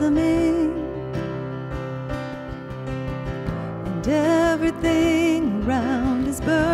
blossoming and everything around is burning.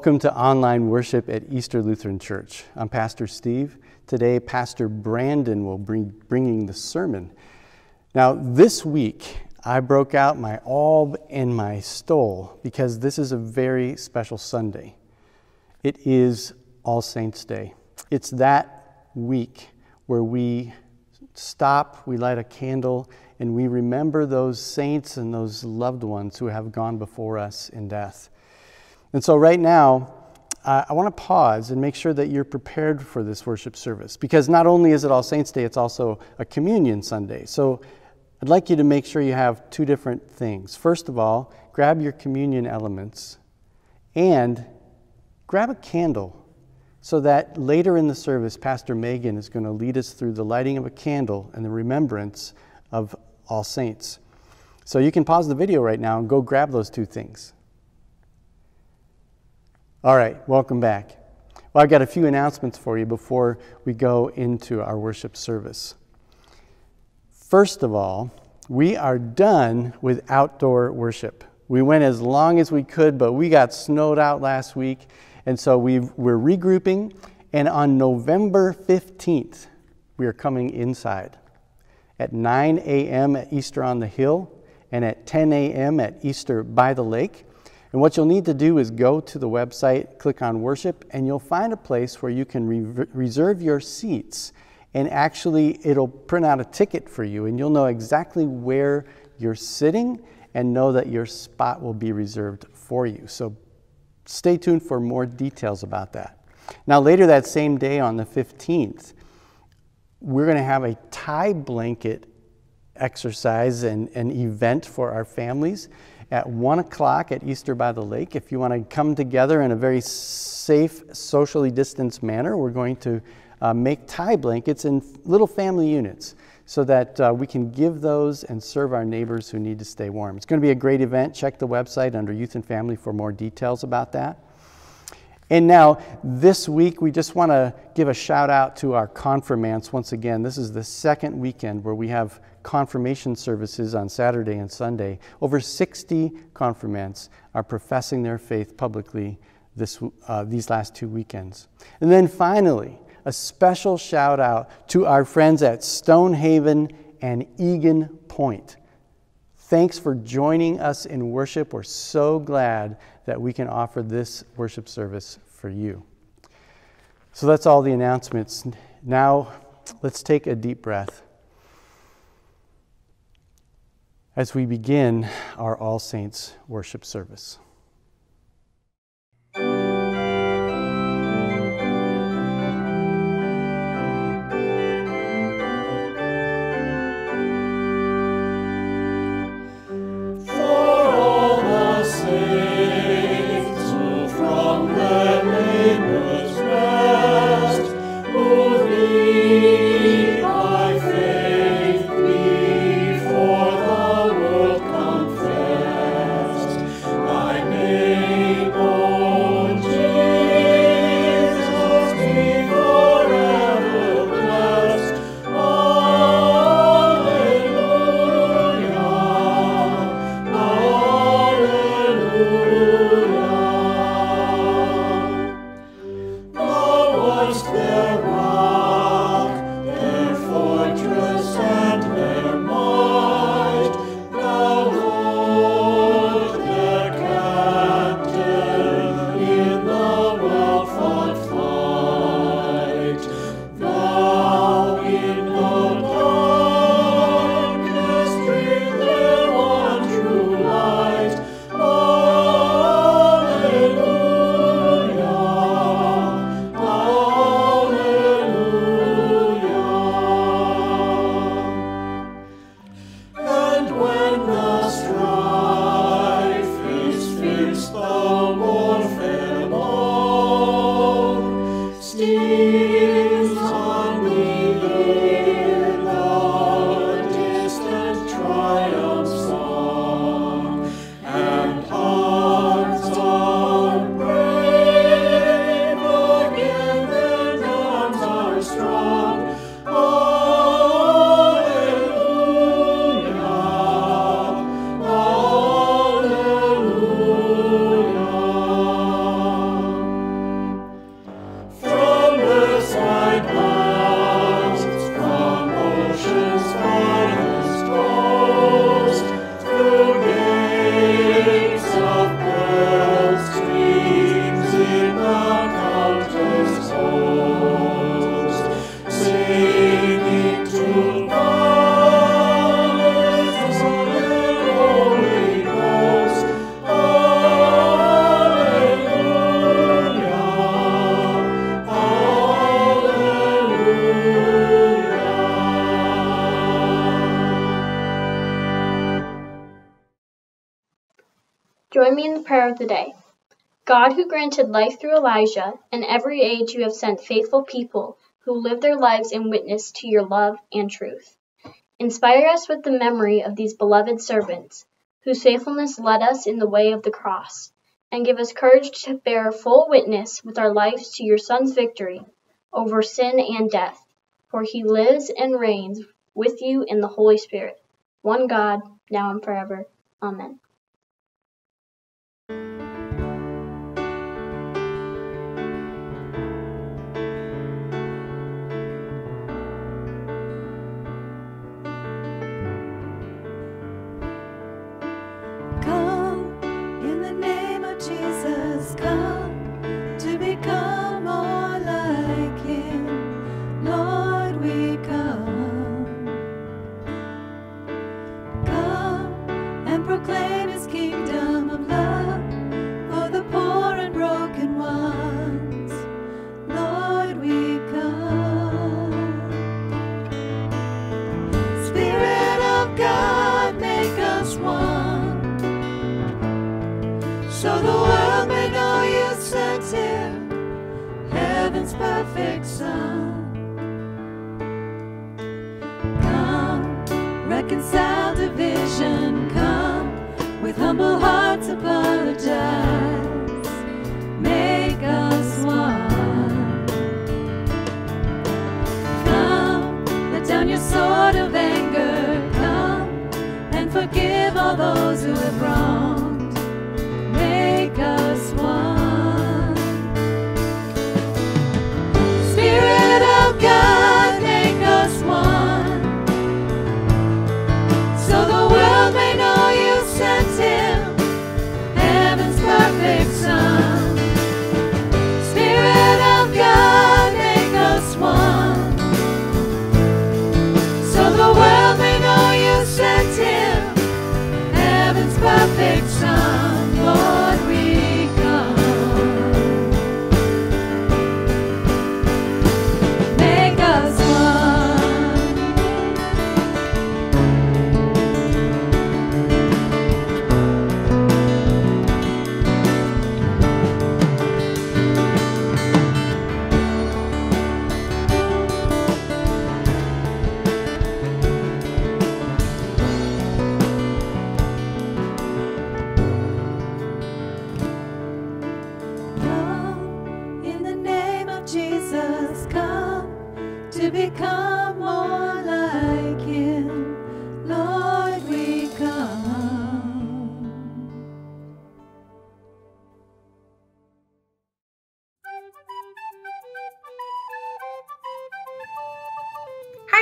Welcome to online worship at Easter Lutheran Church. I'm Pastor Steve. Today, Pastor Brandon will bring bringing the sermon. Now, this week, I broke out my alb and my stole because this is a very special Sunday. It is All Saints' Day. It's that week where we stop, we light a candle, and we remember those saints and those loved ones who have gone before us in death. And so, right now, uh, I want to pause and make sure that you're prepared for this worship service because not only is it All Saints' Day, it's also a communion Sunday. So, I'd like you to make sure you have two different things. First of all, grab your communion elements and grab a candle so that later in the service, Pastor Megan is going to lead us through the lighting of a candle and the remembrance of All Saints. So, you can pause the video right now and go grab those two things. All right, welcome back. Well, I've got a few announcements for you before we go into our worship service. First of all, we are done with outdoor worship. We went as long as we could, but we got snowed out last week, and so we we're regrouping. And on November 15th, we are coming inside at 9 a.m. at Easter on the Hill and at 10 a.m. at Easter by the Lake. And what you'll need to do is go to the website, click on worship, and you'll find a place where you can re- reserve your seats. And actually, it'll print out a ticket for you, and you'll know exactly where you're sitting and know that your spot will be reserved for you. So stay tuned for more details about that. Now, later that same day on the 15th, we're going to have a tie blanket exercise and an event for our families at 1 o'clock at Easter by the Lake. If you want to come together in a very safe, socially distanced manner, we're going to uh, make tie blankets in little family units so that uh, we can give those and serve our neighbors who need to stay warm. It's going to be a great event. Check the website under Youth and Family for more details about that. And now, this week, we just want to give a shout out to our confirmants once again. This is the second weekend where we have confirmation services on Saturday and Sunday. Over 60 confirmants are professing their faith publicly this, uh, these last two weekends. And then finally, a special shout out to our friends at Stonehaven and Eagan Pointe. Thanks for joining us in worship. We're so glad that we can offer this worship service for you. So that's all the announcements. Now, let's take a deep breath as we begin our All Saints worship service. God who granted life through Elijah, in every age you have sent faithful people who live their lives in witness to your love and truth. Inspire us with the memory of these beloved servants, whose faithfulness led us in the way of the cross, and give us courage to bear full witness with our lives to your Son's victory over sin and death, for he lives and reigns with you in the Holy Spirit, one God, now and forever. Amen. All those who have wronged.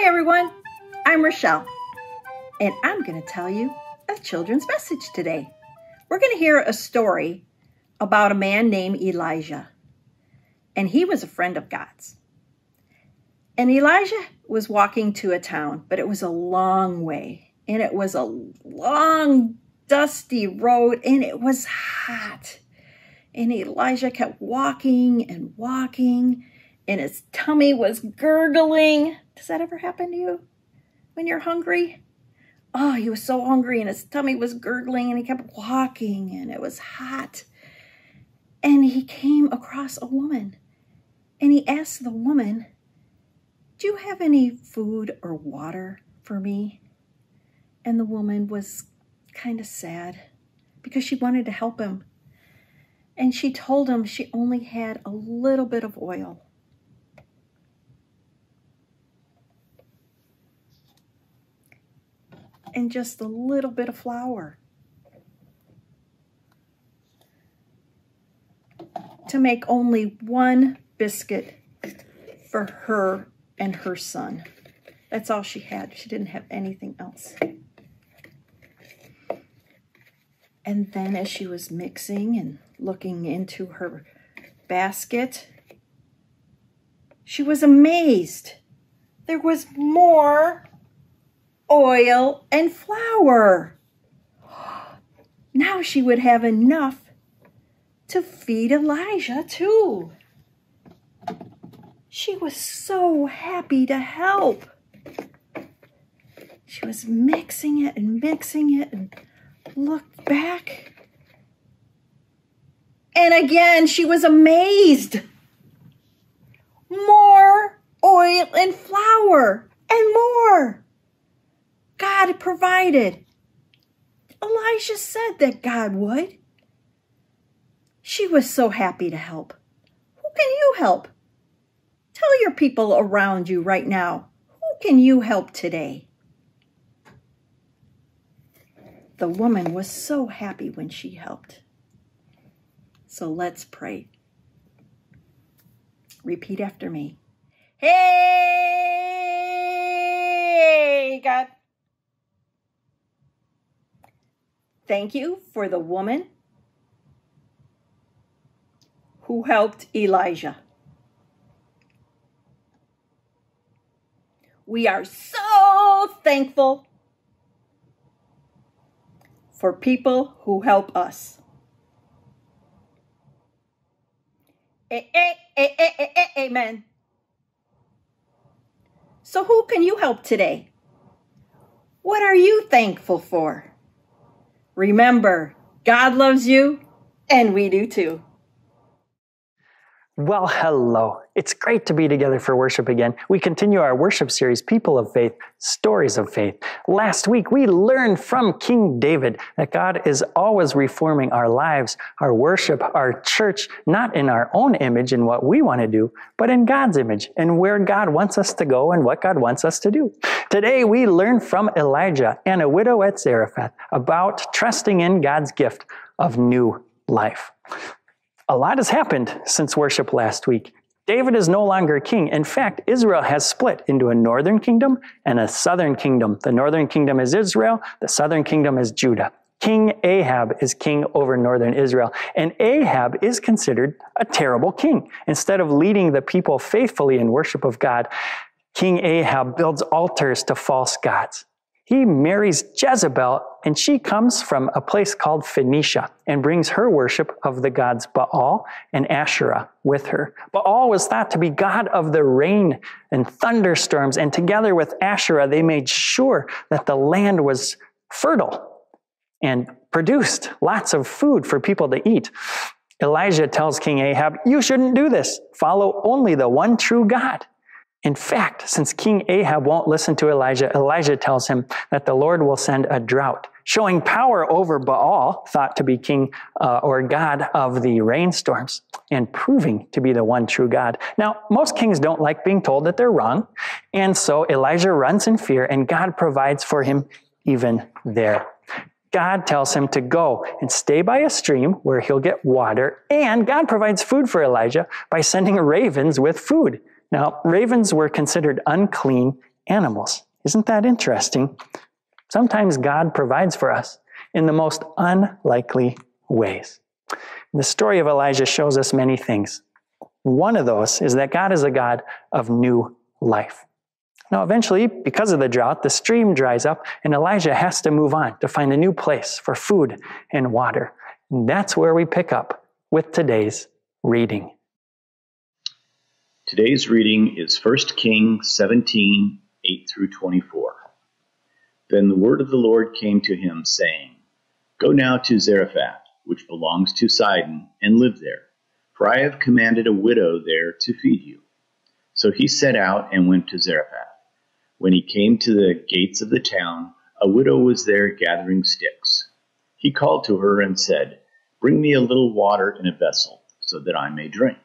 Hi, everyone. I'm Rochelle, and I'm going to tell you a children's message today. We're going to hear a story about a man named Elijah, and he was a friend of God's. And Elijah was walking to a town, but it was a long way, and it was a long, dusty road, and it was hot. And Elijah kept walking and walking, and his tummy was gurgling. Does that ever happen to you when you're hungry? Oh, he was so hungry, and his tummy was gurgling, and he kept walking, and it was hot. And he came across a woman, and he asked the woman, Do you have any food or water for me? And the woman was kind of sad because she wanted to help him. And she told him she only had a little bit of oil. And just a little bit of flour to make only one biscuit for her and her son. That's all she had. She didn't have anything else. And then, as she was mixing and looking into her basket, she was amazed. There was more oil and flour. Now she would have enough to feed Elijah too. She was so happy to help. She was mixing it and mixing it and looked back. And again, she was amazed. More oil and flour and more. God provided. Elijah said that God would. She was so happy to help. Who can you help? Tell your people around you right now. Who can you help today? The woman was so happy when she helped. So let's pray. Repeat after me. Hey, God. Thank you for the woman who helped Elijah. We are so thankful for people who help us. A- a- a- Amen. So, who can you help today? What are you thankful for? Remember, God loves you, and we do too. Well, hello. It's great to be together for worship again. We continue our worship series, People of Faith, Stories of Faith. Last week, we learned from King David that God is always reforming our lives, our worship, our church, not in our own image and what we want to do, but in God's image and where God wants us to go and what God wants us to do. Today, we learn from Elijah and a widow at Zarephath about trusting in God's gift of new life. A lot has happened since worship last week. David is no longer king. In fact, Israel has split into a northern kingdom and a southern kingdom. The northern kingdom is Israel, the southern kingdom is Judah. King Ahab is king over northern Israel. And Ahab is considered a terrible king. Instead of leading the people faithfully in worship of God, King Ahab builds altars to false gods he marries Jezebel, and she comes from a place called Phoenicia and brings her worship of the gods Baal and Asherah with her. Baal was thought to be god of the rain and thunderstorms, and together with Asherah, they made sure that the land was fertile and produced lots of food for people to eat. Elijah tells King Ahab, You shouldn't do this. Follow only the one true God. In fact, since King Ahab won't listen to Elijah, Elijah tells him that the Lord will send a drought, showing power over Baal, thought to be king uh, or god of the rainstorms, and proving to be the one true God. Now, most kings don't like being told that they're wrong, and so Elijah runs in fear, and God provides for him even there. God tells him to go and stay by a stream where he'll get water, and God provides food for Elijah by sending ravens with food. Now, ravens were considered unclean animals. Isn't that interesting? Sometimes God provides for us in the most unlikely ways. The story of Elijah shows us many things. One of those is that God is a God of new life. Now, eventually, because of the drought, the stream dries up, and Elijah has to move on to find a new place for food and water. And that's where we pick up with today's reading. Today's reading is 1 Kings 17 8 through 24. Then the word of the Lord came to him, saying, Go now to Zarephath, which belongs to Sidon, and live there, for I have commanded a widow there to feed you. So he set out and went to Zarephath. When he came to the gates of the town, a widow was there gathering sticks. He called to her and said, Bring me a little water in a vessel, so that I may drink.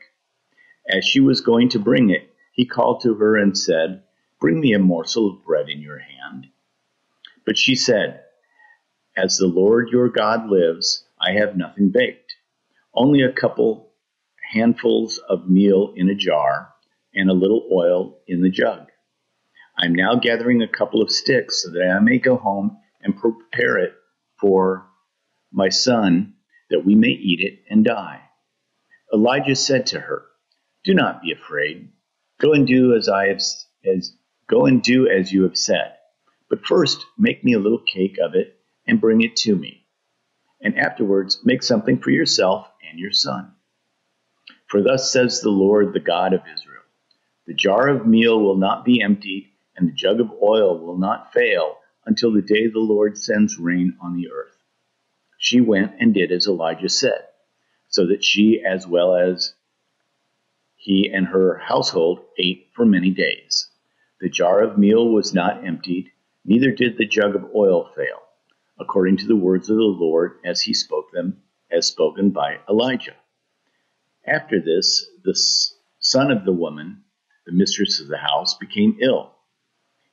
As she was going to bring it, he called to her and said, Bring me a morsel of bread in your hand. But she said, As the Lord your God lives, I have nothing baked, only a couple handfuls of meal in a jar and a little oil in the jug. I'm now gathering a couple of sticks so that I may go home and prepare it for my son, that we may eat it and die. Elijah said to her, do not be afraid. Go and do as I have as go and do as you have said. But first make me a little cake of it and bring it to me. And afterwards make something for yourself and your son. For thus says the Lord, the God of Israel The jar of meal will not be emptied, and the jug of oil will not fail until the day the Lord sends rain on the earth. She went and did as Elijah said, so that she, as well as he and her household ate for many days. The jar of meal was not emptied, neither did the jug of oil fail, according to the words of the Lord as he spoke them, as spoken by Elijah. After this, the son of the woman, the mistress of the house, became ill.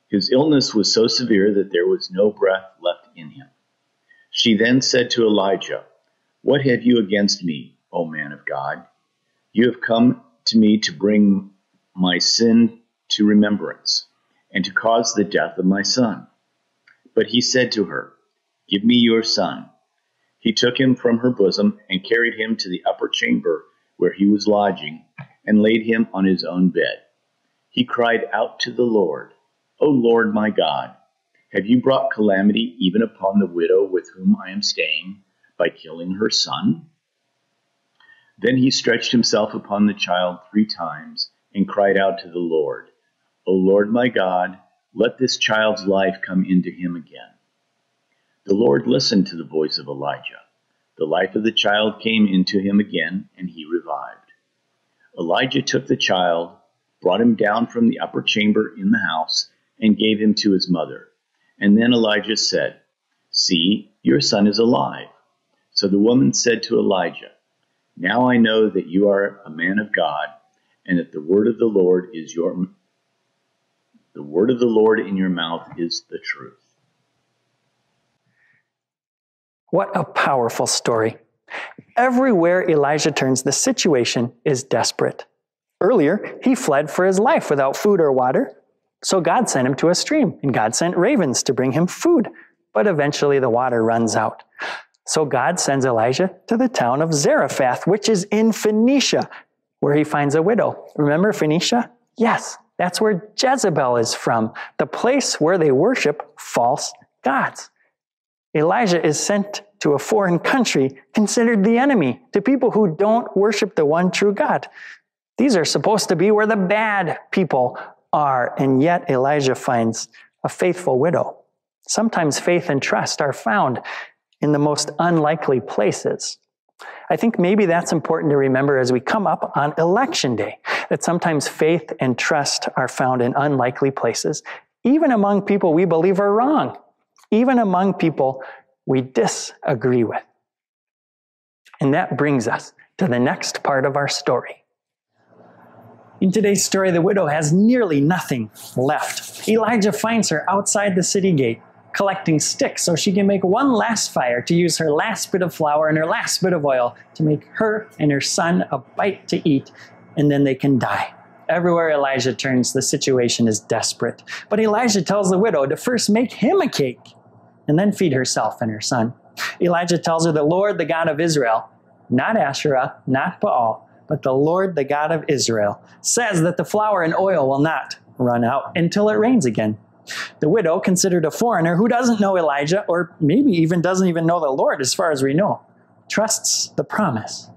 His illness was so severe that there was no breath left in him. She then said to Elijah, What have you against me, O man of God? You have come to me to bring my sin to remembrance and to cause the death of my son. But he said to her, Give me your son. He took him from her bosom and carried him to the upper chamber where he was lodging and laid him on his own bed. He cried out to the Lord, O Lord my God, have you brought calamity even upon the widow with whom I am staying by killing her son? Then he stretched himself upon the child three times and cried out to the Lord, O Lord my God, let this child's life come into him again. The Lord listened to the voice of Elijah. The life of the child came into him again, and he revived. Elijah took the child, brought him down from the upper chamber in the house, and gave him to his mother. And then Elijah said, See, your son is alive. So the woman said to Elijah, Now I know that you are a man of God, and that the word of the Lord is your the word of the Lord in your mouth is the truth. What a powerful story. Everywhere Elijah turns, the situation is desperate. Earlier, he fled for his life without food or water. So God sent him to a stream, and God sent ravens to bring him food. But eventually the water runs out. So God sends Elijah to the town of Zarephath, which is in Phoenicia, where he finds a widow. Remember Phoenicia? Yes, that's where Jezebel is from, the place where they worship false gods. Elijah is sent to a foreign country considered the enemy, to people who don't worship the one true God. These are supposed to be where the bad people are, and yet Elijah finds a faithful widow. Sometimes faith and trust are found in the most unlikely places. I think maybe that's important to remember as we come up on election day, that sometimes faith and trust are found in unlikely places, even among people we believe are wrong, even among people we disagree with. And that brings us to the next part of our story. In today's story, the widow has nearly nothing left. Elijah finds her outside the city gate, collecting sticks so she can make one last fire to use her last bit of flour and her last bit of oil to make her and her son a bite to eat, and then they can die. Everywhere Elijah turns, the situation is desperate. But Elijah tells the widow to first make him a cake and then feed herself and her son. Elijah tells her the Lord, the God of Israel, not Asherah, not Baal, but the Lord, the God of Israel, says that the flour and oil will not run out until it rains again. The widow, considered a foreigner who doesn't know Elijah, or maybe even doesn't even know the Lord as far as we know, trusts the promise,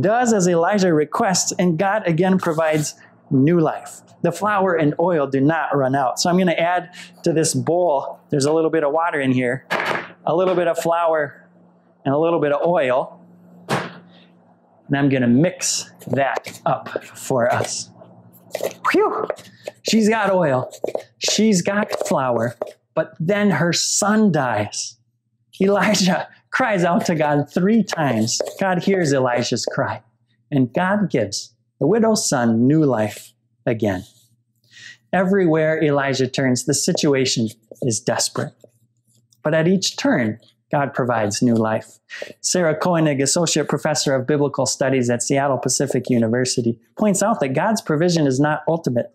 does as Elijah requests, and God again provides new life. The flour and oil do not run out. So I'm going to add to this bowl, there's a little bit of water in here, a little bit of flour, and a little bit of oil and I'm going to mix that up for us. Whew! She's got oil, she's got flour, but then her son dies. Elijah cries out to God three times. God hears Elijah's cry, and God gives the widow's son new life again. Everywhere Elijah turns, the situation is desperate. But at each turn, God provides new life. Sara Koenig, Associate Professor of Biblical Studies at Seattle Pacific University, points out that God's provision is not ultimate.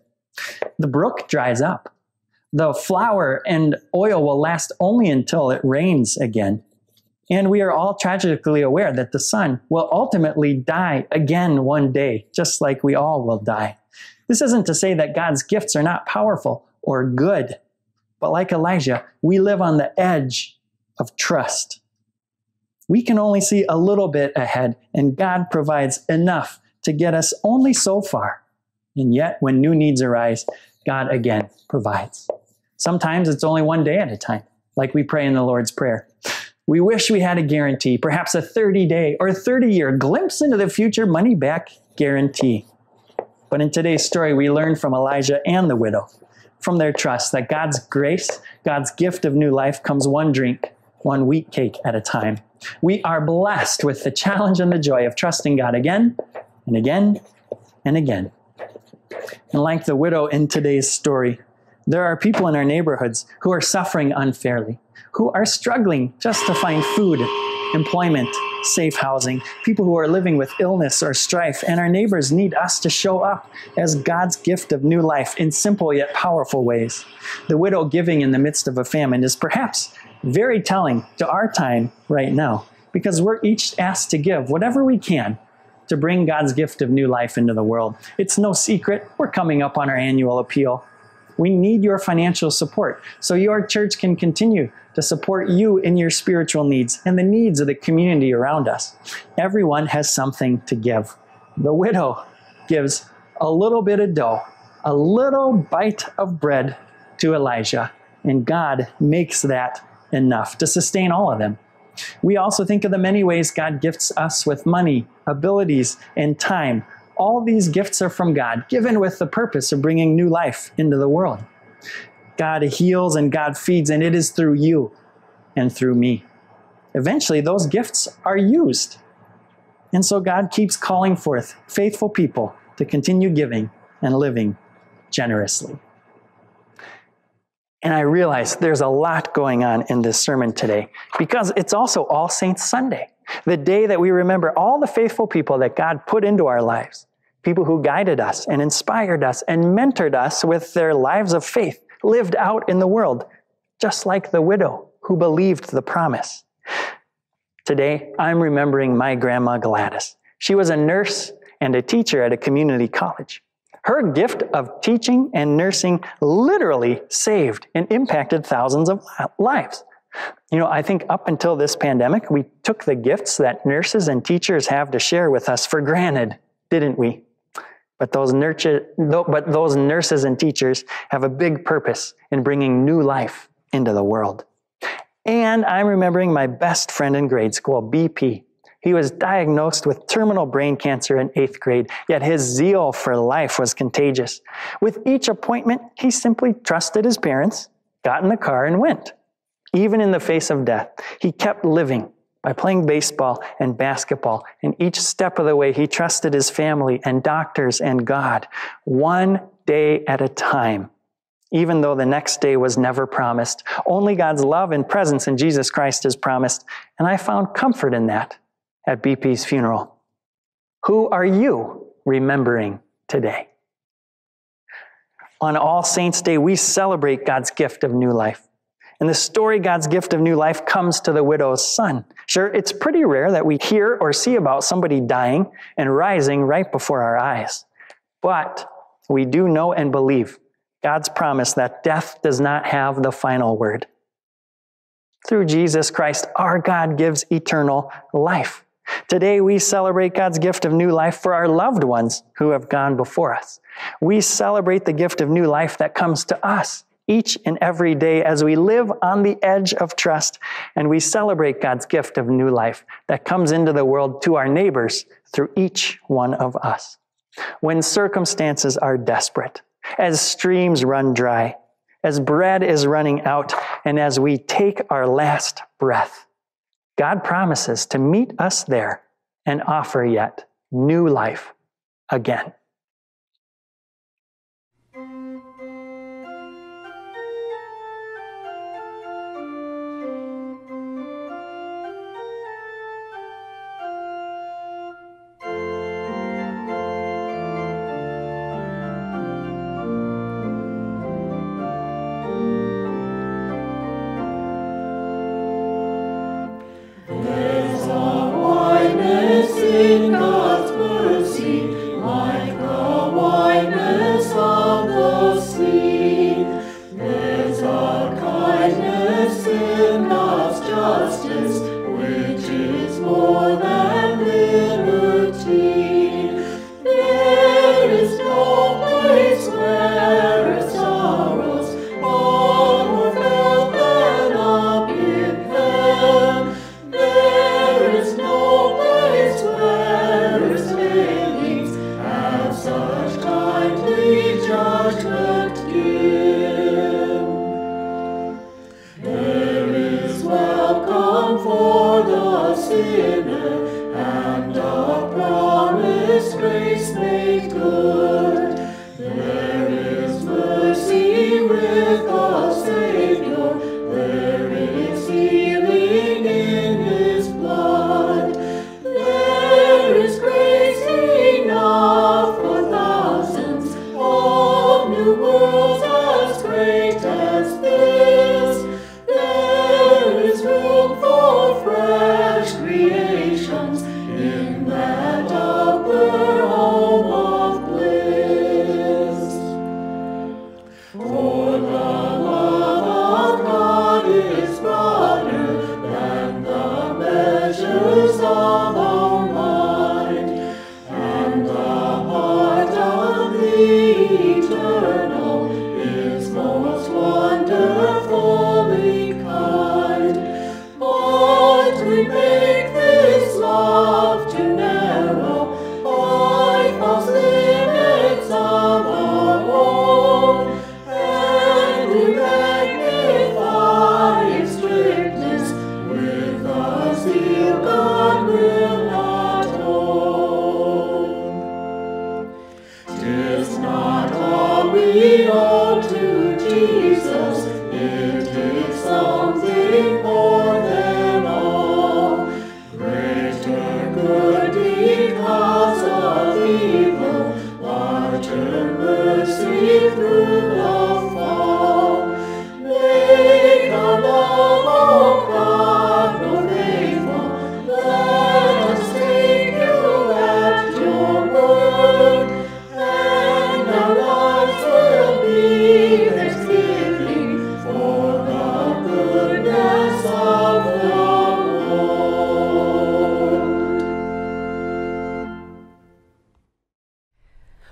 The brook dries up. The flour and oil will last only until it rains again. And we are all tragically aware that the sun will ultimately die again one day, just like we all will die. This isn't to say that God's gifts are not powerful or good, but like Elijah, we live on the edge of trust. We can only see a little bit ahead, and God provides enough to get us only so far. And yet, when new needs arise, God again provides. Sometimes it's only one day at a time, like we pray in the Lord's Prayer. We wish we had a guarantee, perhaps a 30 day or 30 year glimpse into the future money back guarantee. But in today's story, we learn from Elijah and the widow, from their trust, that God's grace, God's gift of new life comes one drink one wheat cake at a time. We are blessed with the challenge and the joy of trusting God again and again and again. And like the widow in today's story, there are people in our neighborhoods who are suffering unfairly, who are struggling just to find food, employment, safe housing, people who are living with illness or strife, and our neighbors need us to show up as God's gift of new life in simple yet powerful ways. The widow giving in the midst of a famine is perhaps very telling to our time right now because we're each asked to give whatever we can to bring God's gift of new life into the world. It's no secret, we're coming up on our annual appeal. We need your financial support so your church can continue to support you in your spiritual needs and the needs of the community around us. Everyone has something to give. The widow gives a little bit of dough, a little bite of bread to Elijah, and God makes that enough to sustain all of them. We also think of the many ways God gifts us with money, abilities, and time, All these gifts are from God, given with the purpose of bringing new life into the world. God heals and God feeds, and it is through you and through me. Eventually, those gifts are used. And so God keeps calling forth faithful people to continue giving and living generously. And I realize there's a lot going on in this sermon today because it's also All Saints Sunday, the day that we remember all the faithful people that God put into our lives, people who guided us and inspired us and mentored us with their lives of faith lived out in the world, just like the widow who believed the promise. Today, I'm remembering my grandma Gladys. She was a nurse and a teacher at a community college. Her gift of teaching and nursing literally saved and impacted thousands of lives. You know, I think up until this pandemic, we took the gifts that nurses and teachers have to share with us for granted, didn't we? But those, nurture, but those nurses and teachers have a big purpose in bringing new life into the world. And I'm remembering my best friend in grade school, BP. He was diagnosed with terminal brain cancer in eighth grade, yet his zeal for life was contagious. With each appointment, he simply trusted his parents, got in the car, and went. Even in the face of death, he kept living by playing baseball and basketball. And each step of the way, he trusted his family and doctors and God, one day at a time, even though the next day was never promised. Only God's love and presence in Jesus Christ is promised. And I found comfort in that at BP's funeral. Who are you remembering today? On All Saints' Day, we celebrate God's gift of new life. And the story, God's gift of new life, comes to the widow's son. Sure, it's pretty rare that we hear or see about somebody dying and rising right before our eyes. But we do know and believe God's promise that death does not have the final word. Through Jesus Christ, our God gives eternal life. Today, we celebrate God's gift of new life for our loved ones who have gone before us. We celebrate the gift of new life that comes to us each and every day as we live on the edge of trust and we celebrate God's gift of new life that comes into the world to our neighbors through each one of us. When circumstances are desperate, as streams run dry, as bread is running out, and as we take our last breath, God promises to meet us there and offer yet new life again.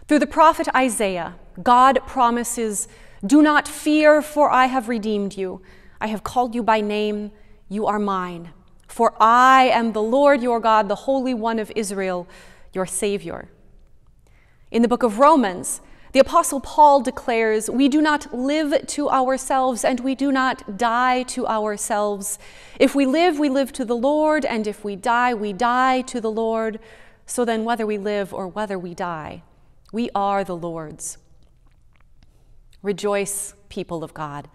Through the prophet Isaiah, God promises, Do not fear, for I have redeemed you. I have called you by name. You are mine. For I am the Lord your God, the Holy One of Israel, your Savior. In the book of Romans, the Apostle Paul declares, We do not live to ourselves, and we do not die to ourselves. If we live, we live to the Lord, and if we die, we die to the Lord. So then, whether we live or whether we die, we are the Lord's. Rejoice, people of God.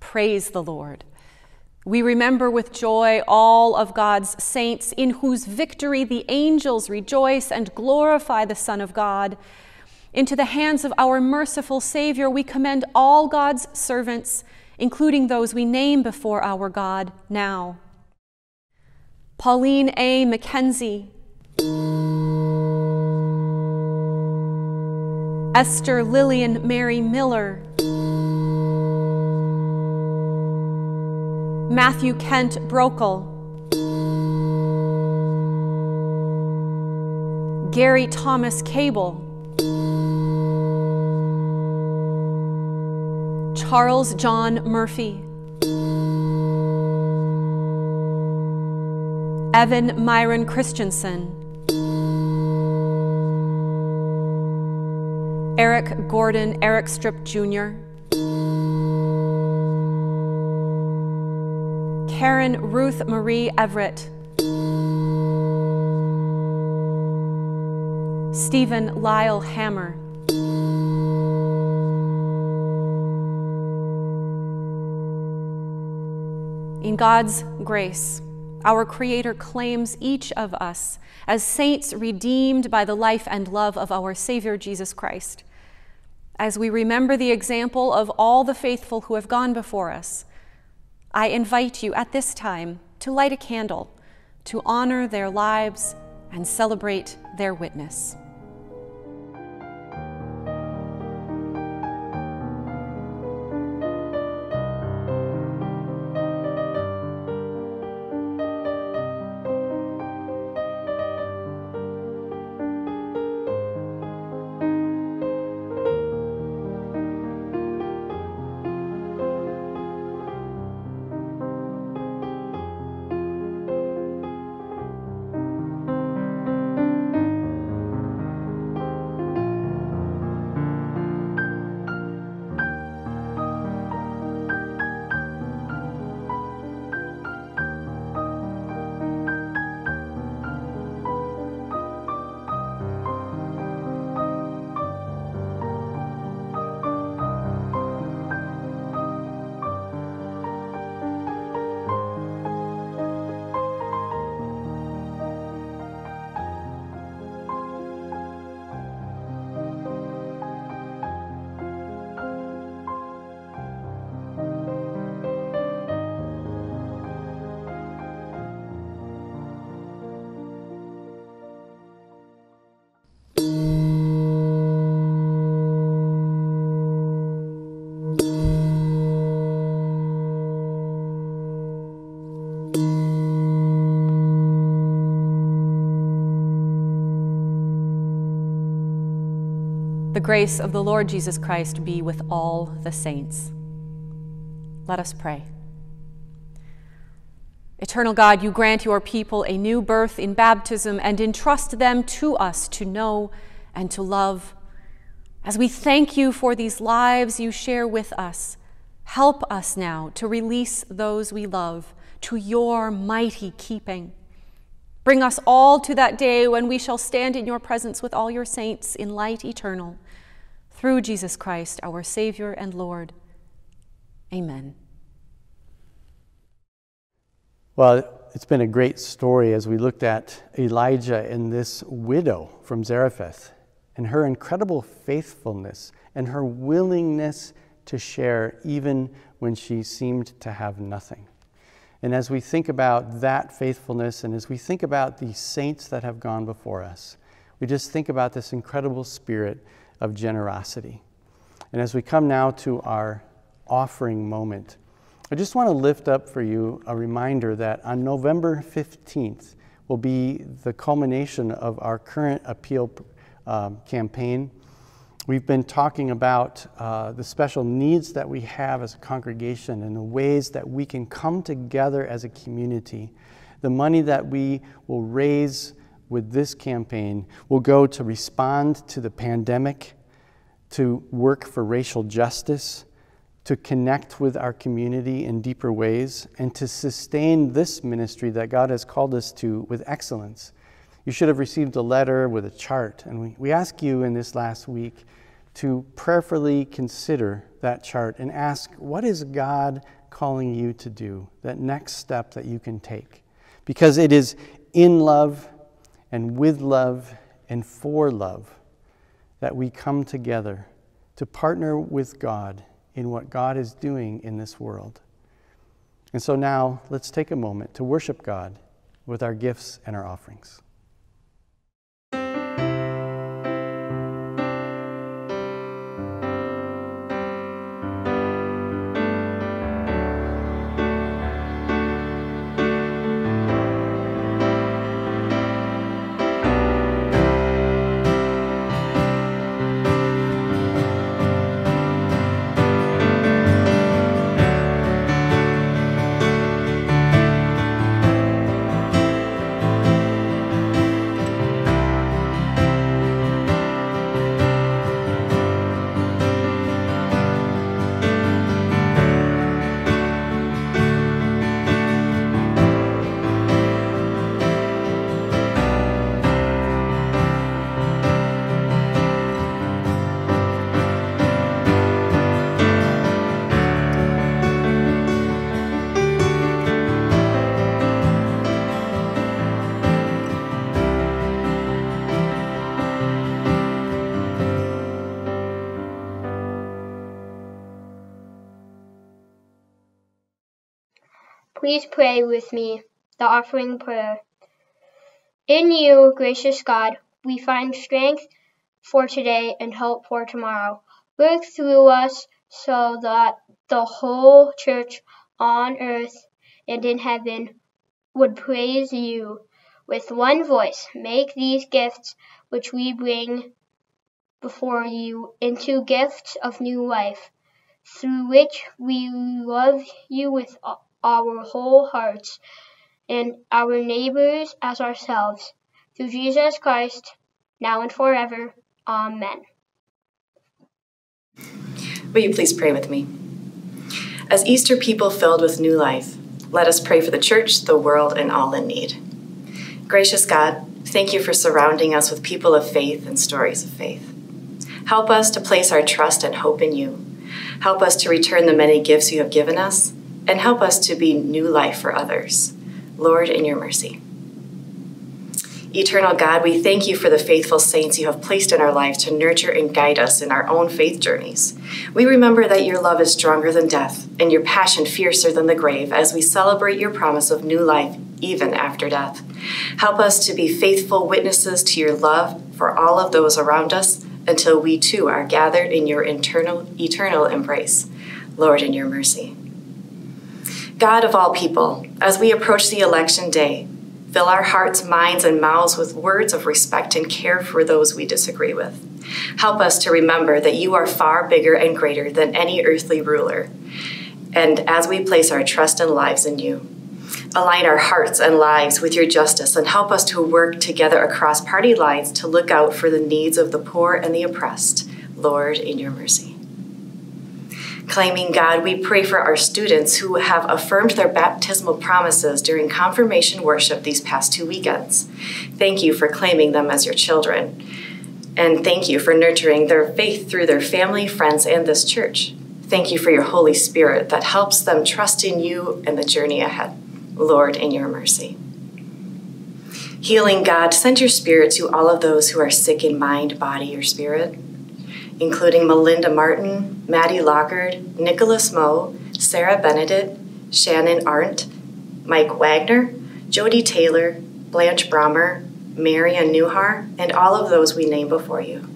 Praise the Lord. We remember with joy all of God's saints, in whose victory the angels rejoice and glorify the Son of God. Into the hands of our merciful Savior, we commend all God's servants, including those we name before our God now. Pauline A. Mackenzie, Esther Lillian Mary Miller, Matthew Kent Brokel, Gary Thomas Cable, Charles John Murphy, Evan Myron Christensen, Eric Gordon Eric Strip Jr., Karen Ruth Marie Everett, Stephen Lyle Hammer, In God's grace, our Creator claims each of us as saints redeemed by the life and love of our Savior Jesus Christ. As we remember the example of all the faithful who have gone before us, I invite you at this time to light a candle to honor their lives and celebrate their witness. Grace of the Lord Jesus Christ be with all the saints. Let us pray. Eternal God, you grant your people a new birth in baptism and entrust them to us to know and to love. As we thank you for these lives you share with us, help us now to release those we love to your mighty keeping. Bring us all to that day when we shall stand in your presence with all your saints in light eternal through Jesus Christ, our Savior and Lord. Amen. Well, it's been a great story as we looked at Elijah and this widow from Zarephath and her incredible faithfulness and her willingness to share even when she seemed to have nothing. And as we think about that faithfulness and as we think about the saints that have gone before us, we just think about this incredible spirit of generosity. And as we come now to our offering moment, I just want to lift up for you a reminder that on November 15th will be the culmination of our current appeal um, campaign. We've been talking about uh, the special needs that we have as a congregation and the ways that we can come together as a community. The money that we will raise with this campaign will go to respond to the pandemic, to work for racial justice, to connect with our community in deeper ways, and to sustain this ministry that God has called us to with excellence. You should have received a letter with a chart, and we, we ask you in this last week to prayerfully consider that chart and ask, what is God calling you to do? That next step that you can take. Because it is in love and with love and for love that we come together to partner with God in what God is doing in this world. And so now let's take a moment to worship God with our gifts and our offerings. Please pray with me the offering prayer. In you, gracious God, we find strength for today and hope for tomorrow. Work through us so that the whole church on earth and in heaven would praise you with one voice. Make these gifts which we bring before you into gifts of new life, through which we love you with our whole hearts and our neighbors as ourselves. Through Jesus Christ, now and forever. Amen. Will you please pray with me? As Easter people filled with new life, let us pray for the church, the world, and all in need. Gracious God, thank you for surrounding us with people of faith and stories of faith. Help us to place our trust and hope in you. Help us to return the many gifts you have given us and help us to be new life for others. Lord, in your mercy. Eternal God, we thank you for the faithful saints you have placed in our lives to nurture and guide us in our own faith journeys. We remember that your love is stronger than death and your passion fiercer than the grave as we celebrate your promise of new life even after death. Help us to be faithful witnesses to your love for all of those around us until we too are gathered in your eternal, eternal embrace. Lord, in your mercy. God of all people, as we approach the election day, fill our hearts, minds, and mouths with words of respect and care for those we disagree with. Help us to remember that you are far bigger and greater than any earthly ruler. And as we place our trust and lives in you, align our hearts and lives with your justice and help us to work together across party lines to look out for the needs of the poor and the oppressed. Lord, in your mercy claiming God, we pray for our students who have affirmed their baptismal promises during confirmation worship these past two weekends. Thank you for claiming them as your children. And thank you for nurturing their faith through their family, friends, and this church. Thank you for your Holy Spirit that helps them trust in you and the journey ahead. Lord, in your mercy. Healing God, send your spirit to all of those who are sick in mind, body, or spirit including Melinda Martin, Maddie Lockard, Nicholas Moe, Sarah Benedict, Shannon Arndt, Mike Wagner, Jody Taylor, Blanche Brommer, Marian Newhar, and all of those we name before you.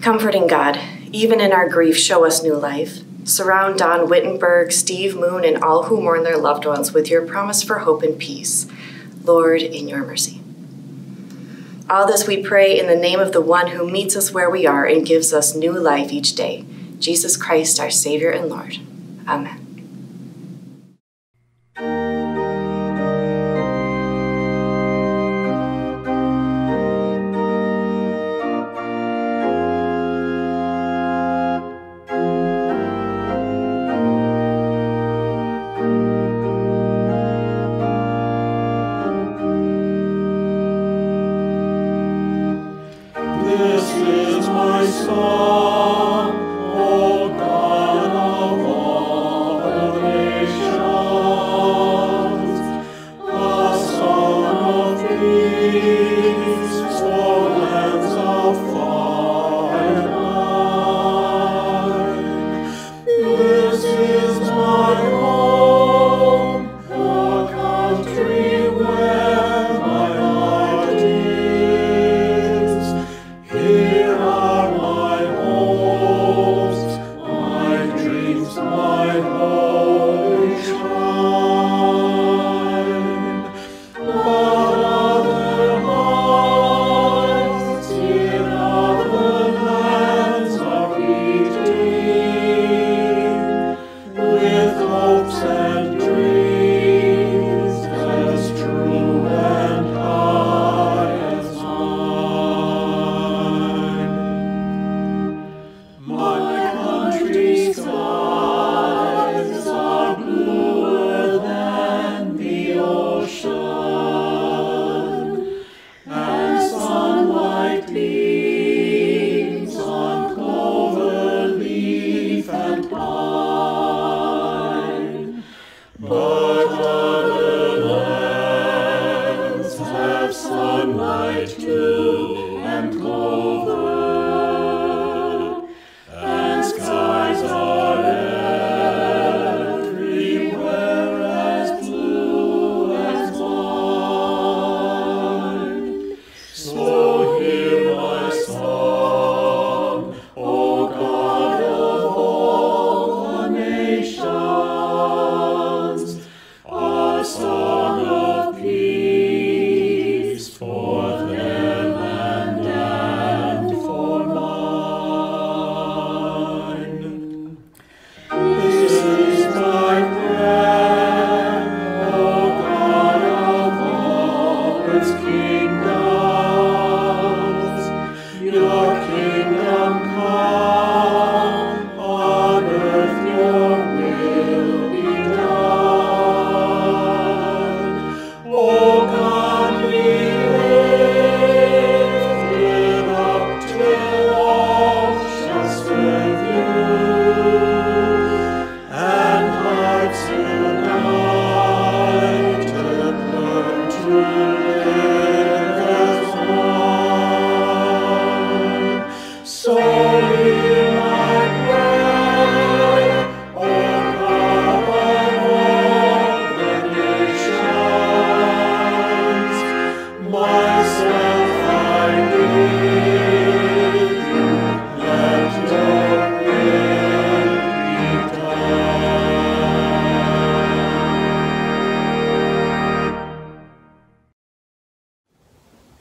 Comforting God, even in our grief, show us new life. Surround Don Wittenberg, Steve Moon, and all who mourn their loved ones with your promise for hope and peace. Lord, in your mercy. All this we pray in the name of the one who meets us where we are and gives us new life each day, Jesus Christ, our Savior and Lord. Amen.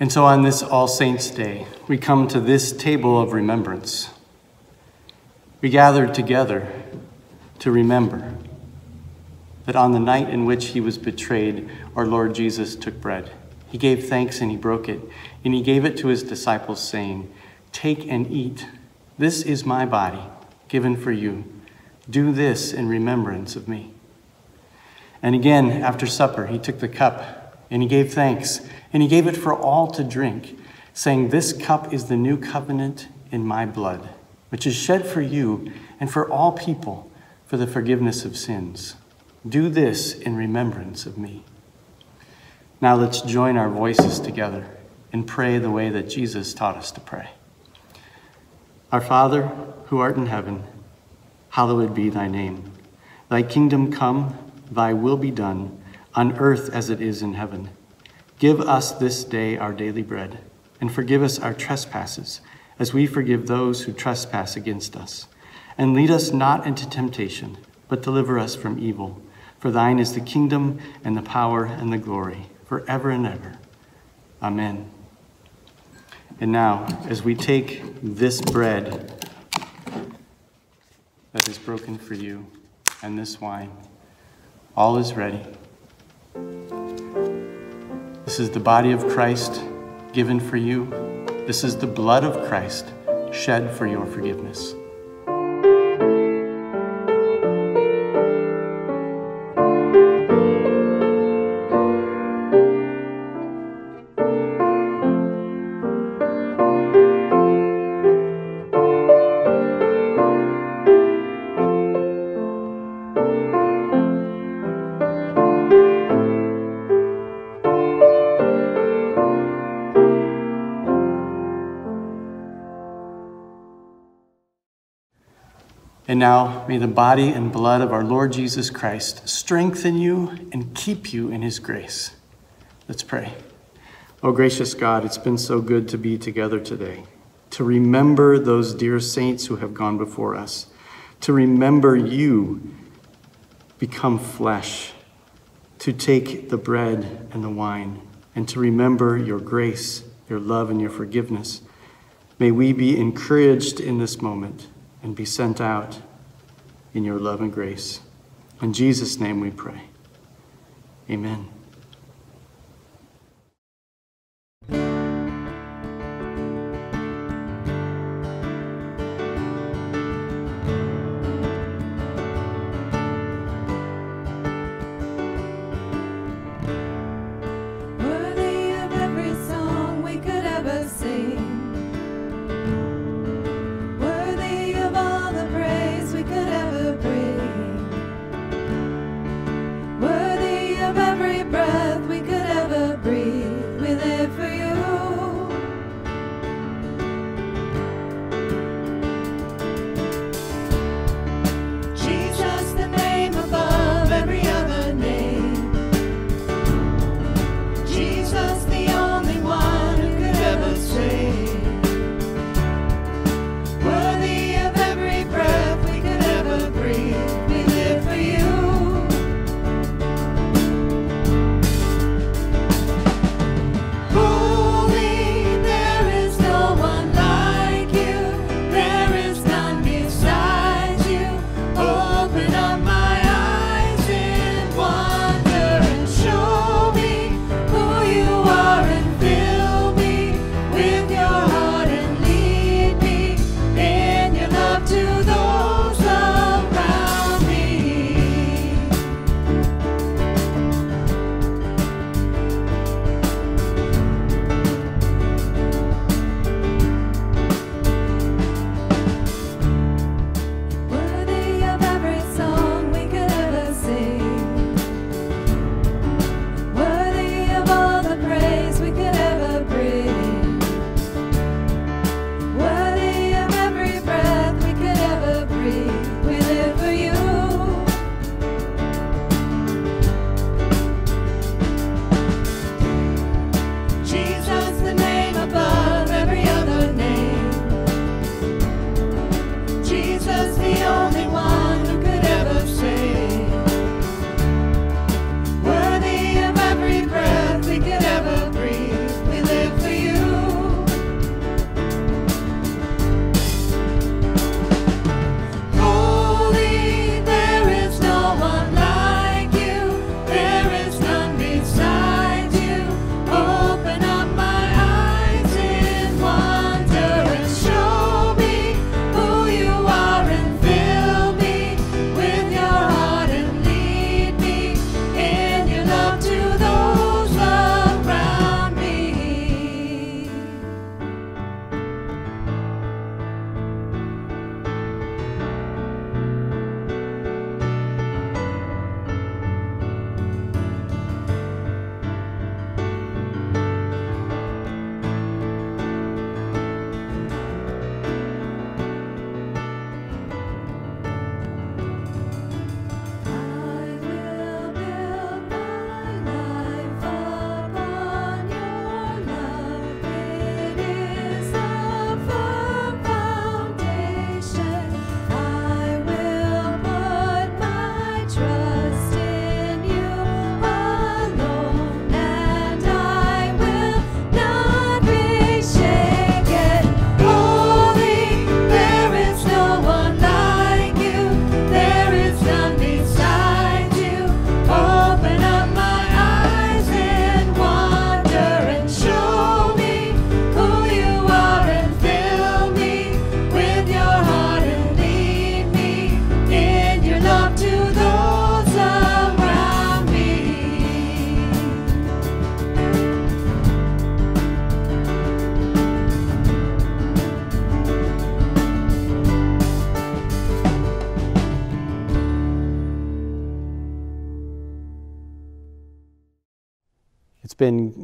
And so on this All Saints' Day, we come to this table of remembrance. We gathered together to remember that on the night in which he was betrayed, our Lord Jesus took bread. He gave thanks and he broke it, and he gave it to his disciples, saying, Take and eat. This is my body, given for you. Do this in remembrance of me. And again, after supper, he took the cup and he gave thanks, and he gave it for all to drink, saying, This cup is the new covenant in my blood, which is shed for you and for all people for the forgiveness of sins. Do this in remembrance of me. Now let's join our voices together and pray the way that Jesus taught us to pray. Our Father, who art in heaven, hallowed be thy name. Thy kingdom come, thy will be done, on earth as it is in heaven. Give us this day our daily bread, and forgive us our trespasses, as we forgive those who trespass against us. And lead us not into temptation, but deliver us from evil. For thine is the kingdom, and the power, and the glory, forever and ever. Amen. And now, as we take this bread that is broken for you and this wine, all is ready. This is the body of Christ given for you. This is the blood of Christ shed for your forgiveness. And now may the body and blood of our Lord Jesus Christ strengthen you and keep you in his grace. Let's pray. Oh, gracious God, it's been so good to be together today, to remember those dear saints who have gone before us, to remember you become flesh, to take the bread and the wine, and to remember your grace, your love, and your forgiveness. May we be encouraged in this moment and be sent out in your love and grace. In Jesus' name we pray. Amen.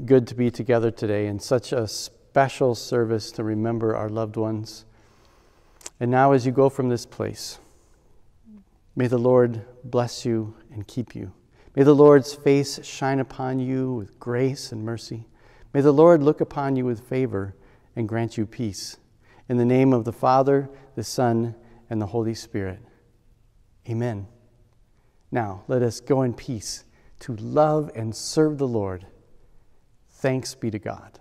Good to be together today in such a special service to remember our loved ones. And now, as you go from this place, may the Lord bless you and keep you. May the Lord's face shine upon you with grace and mercy. May the Lord look upon you with favor and grant you peace. In the name of the Father, the Son, and the Holy Spirit. Amen. Now, let us go in peace to love and serve the Lord. Thanks be to God.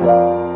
You.